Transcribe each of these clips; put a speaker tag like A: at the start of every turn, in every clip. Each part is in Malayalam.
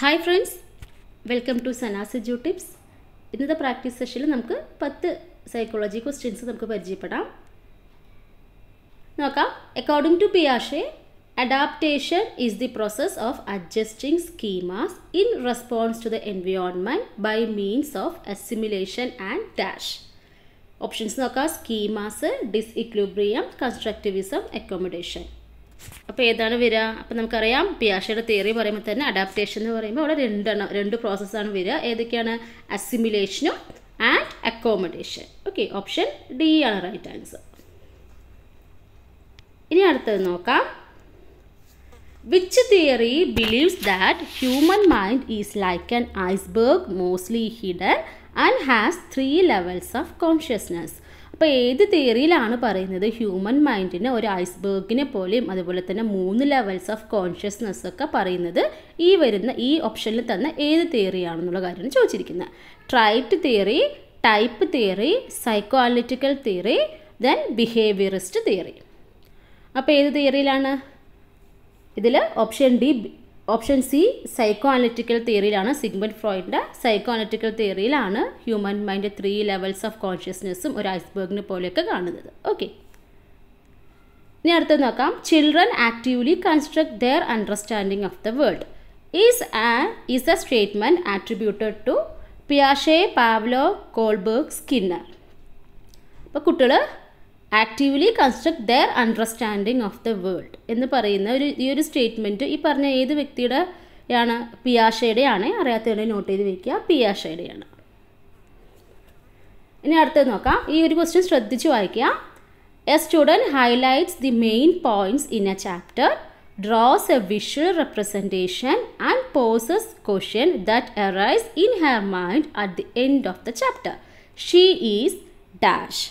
A: Hi friends welcome to Sana's ജു tips ഇന്നത്തെ പ്രാക്ടീസ് സെഷനിൽ നമുക്ക് പത്ത് സൈക്കോളജി ക്വസ്റ്റ്യൻസ് നമുക്ക് പരിചയപ്പെടാം. നോക്കാം. According to പിയാഷെ adaptation is the process of adjusting schemas in response to the environment by means of assimilation and dash options നോക്കാം. Schemas disequilibrium constructivism accommodation അപ്പോൾ ഏതാണ് വരിക അപ്പോൾ നമുക്കറിയാം പിയാഷയുടെ തിയറി പറയുമ്പോൾ തന്നെ അഡാപ്റ്റേഷൻ എന്ന് പറയുമ്പോൾ അവിടെ രണ്ടെണ്ണം രണ്ട് പ്രോസസ്സാണ് വരിക ഏതൊക്കെയാണ്? അസിമുലേഷനും and accommodation okay option D ആണ് റൈറ്റ് ആൻസർ ഇനി അടുത്തത് നോക്കാം. Which theory believes that human mind is like an iceberg mostly hidden and has three levels of consciousness അപ്പോൾ ഏത് തിയറിയിലാണ് പറയുന്നത്? ഹ്യൂമൻ മൈൻഡിന് ഒരു ഐസ്ബേർഗിനെ പോലെയും അതുപോലെ തന്നെ മൂന്ന് ലെവൽസ് ഓഫ് കോൺഷ്യസ്നെസ് ഒക്കെ പറയുന്നത് ഈ വരുന്ന ഈ ഓപ്ഷനിൽ തന്നെ ഏത് തിയറിയാണെന്നുള്ള കാര്യമാണ് ചോദിച്ചിരിക്കുന്നത്. Trait theory type theory psycho analytical theory then behaviourist theory. അപ്പോൾ ഏത് തിയറിയിലാണ്? ഇതിൽ option D option C psycho analytical തിയറിയിലാണ് Sigmund ഫ്രോയിഡിന്റെ psycho analytical തിയറിയിലാണ് human mind three levels of കോൺഷ്യസ്നെസ്സും ഒരു ഐസ്ബർഗിനെ പോലെയൊക്കെ കാണുന്നത്. ഓക്കെ ഇനി അടുത്ത് നോക്കാം. Children actively construct their understanding of the world is ah is a statement attributed to പിയാഷെ Pavlov Kohlberg Skinner അപ്പോൾ കുട്ടികൾ actively construct their understanding of the world എന്ന് പറയുന്ന ഒരു ഈ ഒരു സ്റ്റേറ്റ്മെന്റ് ഈ പറഞ്ഞ ഏത് വ്യക്തിയുടെ ആണ് പിയാഷയുടെയാണ് അറിയാത്തവരെ നോട്ട് ചെയ്ത് വെക്കുക പിയാഷയുടെയാണ്. ഇനി അടുത്തത് നോക്കാം. ഈ ഒരു ക്വസ്റ്റ്യൻ ശ്രദ്ധിച്ച് വായിക്കുക. A student highlights the main points in a chapter draws a visual representation and poses question that arise in her mind at the end of the chapter she is dash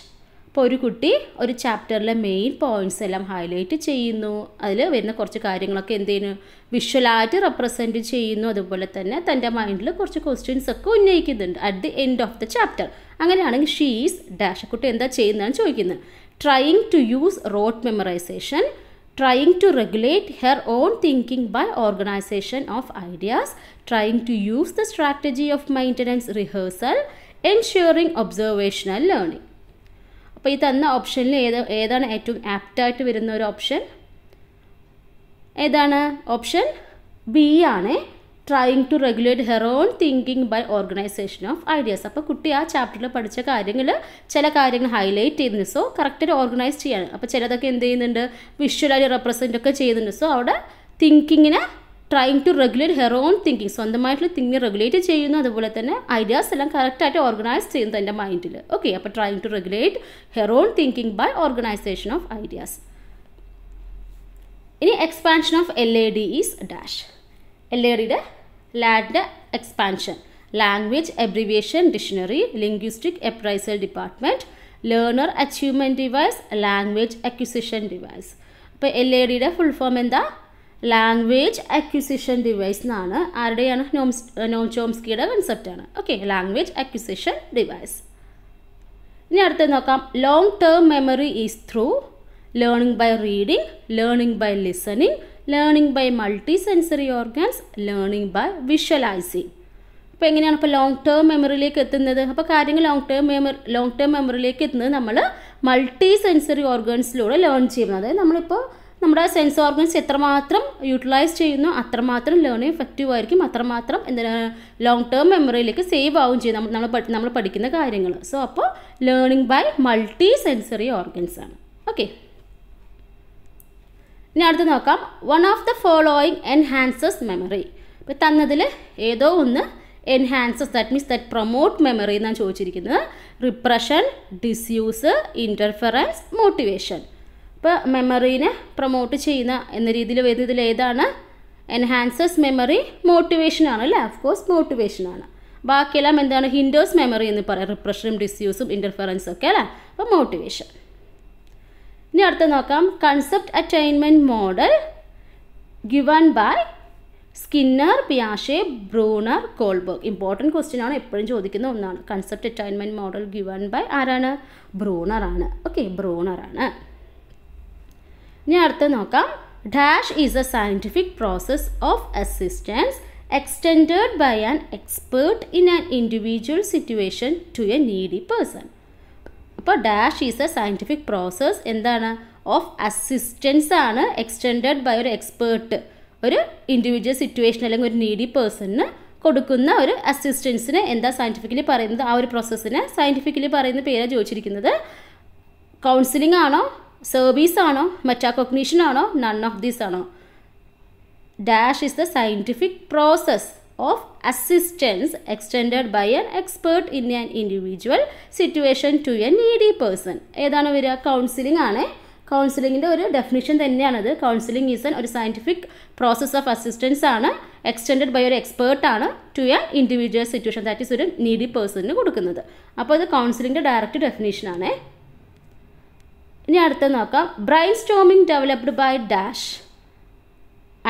A: അപ്പോൾ ഒരു കുട്ടി ഒരു ചാപ്റ്ററിലെ മെയിൻ പോയിന്റ്സ് എല്ലാം ഹൈലൈറ്റ് ചെയ്യുന്നു. അതിൽ വരുന്ന കുറച്ച് കാര്യങ്ങളൊക്കെ എന്ത് ചെയ്യുന്നു? വിഷ്വലായിട്ട് റെപ്രസെന്റ് ചെയ്യുന്നു. അതുപോലെ തന്നെ തന്റെ മൈൻഡിൽ കുറച്ച് ക്വസ്റ്റ്യൻസ് ഒക്കെ ഉന്നയിക്കുന്നുണ്ട് at the end of the chapter അങ്ങനെയാണെങ്കിൽ ഷീസ് ഡാഷ് കുട്ടി എന്താ ചെയ്യുന്നതെന്ന് ചോദിക്കുന്നത് trying to use rote memorization trying to regulate her own thinking by organization of ideas, trying to use the strategy of maintenance rehearsal, ensuring observational learning. അപ്പോൾ ഈ തന്ന ഓപ്ഷനിൽ ഏത് ഏതാണ് ഏറ്റവും ആപ്റ്റായിട്ട് വരുന്ന ഒരു ഓപ്ഷൻ ഏതാണ്? ഓപ്ഷൻ ബി ആണ് trying to regulate her own thinking by organisation of ideas അപ്പോൾ കുട്ടി ആ ചാപ്റ്ററിൽ പഠിച്ച കാര്യങ്ങൾ ചില കാര്യങ്ങൾ ഹൈലൈറ്റ് ചെയ്യുന്നു സോ കറക്റ്റ് ഓർഗനൈസ് ചെയ്യാണ്. അപ്പോൾ ചിലതൊക്കെ എന്ത് ചെയ്യുന്നുണ്ട്? വിഷ്വലായി റെപ്രസെന്റ് ഒക്കെ ചെയ്യുന്നുണ്ട്. സോ അവിടെ തിങ്കിങ്ങിനെ trying to regulate her own thinking സ്വന്തമായിട്ടുള്ള തിങ്കിങ് റെഗുലേറ്റ് ചെയ്യുന്നു. അതുപോലെ തന്നെ ഐഡിയാസ് എല്ലാം കറക്റ്റായിട്ട് ഓർഗനൈസ് ചെയ്യുന്നു തന്റെ മൈൻഡിൽ ഓക്കെ അപ്പോൾ trying to regulate her own thinking by organisation of ideas ഇനി expansion of L A D is dash L A ഡിയുടെ land expansion language abbreviation dictionary linguistic appraisal department learner achievement device language acquisition device അപ്പോൾ എൽ എ ഡിയുടെ ഫുൾ ഫോം എന്താ? ലാംഗ്വേജ് അക്വിസിഷൻ ഡിവൈസ് എന്നാണ് ആരുടെയാണ്? നോംസ് നോം ചോംസ്കിയുടെ കൺസെപ്റ്റാണ് ഓക്കെ ലാംഗ്വേജ് അക്വിസിഷൻ ഡിവൈസ് ഇനി അടുത്ത് നോക്കാം. Long term memory is through learning by reading learning by listening learning by multi sensory organs learning by visualising അപ്പോൾ എങ്ങനെയാണ് ഇപ്പോൾ ലോങ് ടേം മെമ്മറിയിലേക്ക് എത്തുന്നത്? അപ്പോൾ കാര്യങ്ങൾ long term memory long term മെമ്മറിയിലേക്ക് എത്തുന്നത് നമ്മൾ മൾട്ടി സെൻസറി ഓർഗൻസിലൂടെ ലേൺ ചെയ്യുന്നത്. അതായത് നമ്മളിപ്പോൾ നമ്മുടെ സെൻസ് ഓർഗൻസ് എത്രമാത്രം യൂട്ടിലൈസ് ചെയ്യുന്നു അത്രമാത്രം ലേണിംഗ് എഫക്റ്റീവ് ആയിരിക്കും അത്രമാത്രം എന്താണ് ലോങ് ടേം മെമ്മറിയിലേക്ക് സേവ് ആവും ചെയ്യും നമ്മൾ നമ്മൾ പഠിക്കുന്ന കാര്യങ്ങൾ. സോ അപ്പോൾ learning by multi sensory organs ആണ്. ഓക്കെ ഇനി അടുത്ത് നോക്കാം. One of the following enhances memory ഇപ്പോൾ തന്നതിൽ ഏതോ ഒന്ന് enhances that means that promote memory എന്നാണ് ചോദിച്ചിരിക്കുന്നത്. റിപ്രഷൻ ഡിസ്യൂസ് ഇന്റർഫറൻസ് മോട്ടിവേഷൻ ഇപ്പോൾ മെമ്മറീനെ പ്രൊമോട്ട് ചെയ്യുന്ന എന്ന രീതിയിൽ വരുന്നതിൽ ഏതാണ്? എൻഹാൻസസ് മെമ്മറി മോട്ടിവേഷൻ ആണ് അല്ലേ? ഓഫ് കോഴ്സ് മോട്ടിവേഷൻ ആണ്. ബാക്കിയെല്ലാം എന്താണ്? ഹിൻഡോസ് മെമ്മറി എന്ന് പറയാം. റിപ്രഷനും ഡിസ്യൂസും ഇന്റർഫറൻസും ഒക്കെ അല്ലേ? അപ്പോൾ മോട്ടിവേഷൻ ഇനി അടുത്ത് നോക്കാം. Concept attainment model given by Skinner പിയാഷെ Bruner Kohlberg important question ആണ്. എപ്പോഴും ചോദിക്കുന്ന ഒന്നാണ്. Concept attainment model given by ആരാണ്? ബ്രൂണർ ആണ്. ഓക്കെ ബ്രൂണർ ആണ്. ഇനി അടുത്ത നോക്കാം. Dash is a scientific process of assistance extended by an expert in an individual situation to a needy person അപ്പോൾ dash is a scientific process എന്താണ്? ഓഫ് അസിസ്റ്റൻസ് ആണ് എക്സ്റ്റെൻഡഡ് ബൈ ഒരു എക്സ്പേർട്ട് ഒരു ഇൻഡിവിജ്വൽ സിറ്റുവേഷൻ അല്ലെങ്കിൽ ഒരു നീഡി പേഴ്സണിന് കൊടുക്കുന്ന ഒരു അസിസ്റ്റൻസിന് എന്താ സയന്റിഫിക്കലി പറയുന്നത്? ആ ഒരു പ്രോസസ്സിന് സയന്റിഫിക്കലി പറയുന്ന പേരാണ് ചോദിച്ചിരിക്കുന്നത്. കൗൺസിലിംഗ് ആണോ? സർവീസ് ആണോ? മെറ്റാകോഗ്നീഷൻ ആണോ? നൺ ഓഫ് ദീസ് ആണോ? Dash is the scientific process of assistance extend by an expert in an individual situation to a needy person ഏതാണ് വരിക? കൗൺസിലിംഗ് ആണ്. കൗൺസിലിങ്ങിന്റെ ഒരു ഡെഫിനിഷൻ തന്നെയാണത് കൗൺസിലിംഗ് ഈസ് എൻ ഒരു സയന്റിഫിക് പ്രോസസ് ഓഫ് അസിസ്റ്റൻസ് ആണ്. എക്സ്റ്റെൻഡ് ബൈ ഒരു എക്സ്പേർട്ട് ആണ് to a individual situation that is ഒരു നീഡി പേഴ്സണിന് കൊടുക്കുന്നത്. അപ്പോൾ അത് കൗൺസിലിംഗിന്റെ ഡയറക്റ്റ് ഡെഫിനേഷൻ ആണ്. ഇനി അടുത്ത നോക്കാം. Brainstorming developed by dash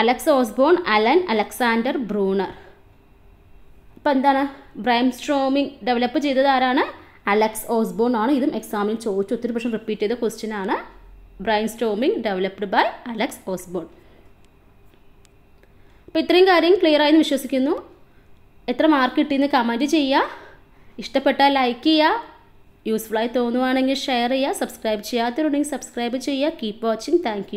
A: Alex Osborn Allen Alexander Bruner അപ്പോൾ എന്താണ്? ബ്രെയിൻ സ്ട്രോമിങ് ഡെവലപ്പ് ചെയ്തത് ആരാണ്? അലക്സ് ഓസ്ബോൺ ആണ്. ഇതും എക്സാമിൽ ചോദിച്ചു. ഒത്തിരി പ്രശ്നം റിപ്പീറ്റ് ചെയ്ത ക്വസ്റ്റ്യൻ ആണ്. Brainstorming developed by Alex Osborn അപ്പോൾ ഇത്രയും കാര്യം ക്ലിയർ ആയെന്ന് വിശ്വസിക്കുന്നു. എത്ര മാർക്ക് കിട്ടിയെന്ന് കമന്റ് ചെയ്യുക. ഇഷ്ടപ്പെട്ടാൽ ലൈക്ക് ചെയ്യുക. യൂസ്ഫുള്ളായി തോന്നുവാണെങ്കിൽ ഷെയർ ചെയ്യുക സബ്സ്ക്രൈബ് ചെയ്യാത്തവരുണ്ടെങ്കിൽ സബ്സ്ക്രൈബ് ചെയ്യുക. Keep watching thank